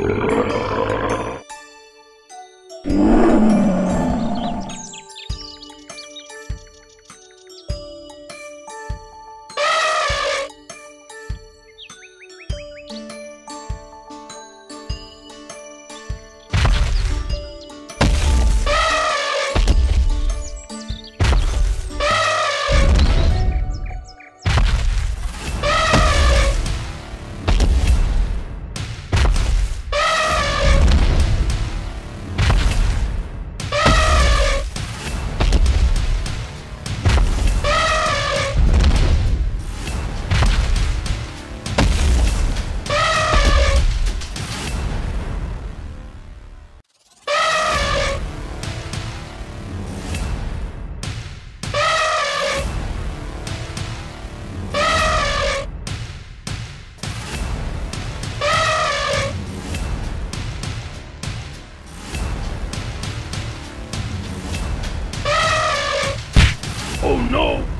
Yeah. Oh no!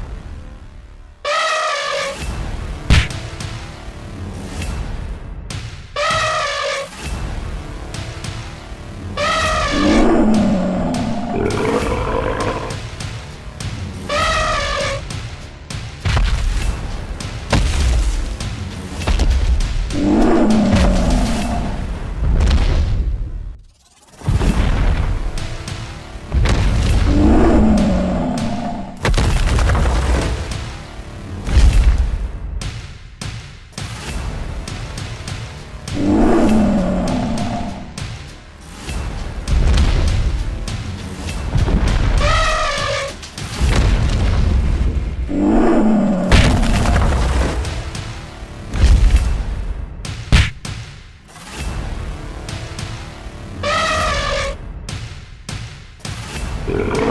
Yeah.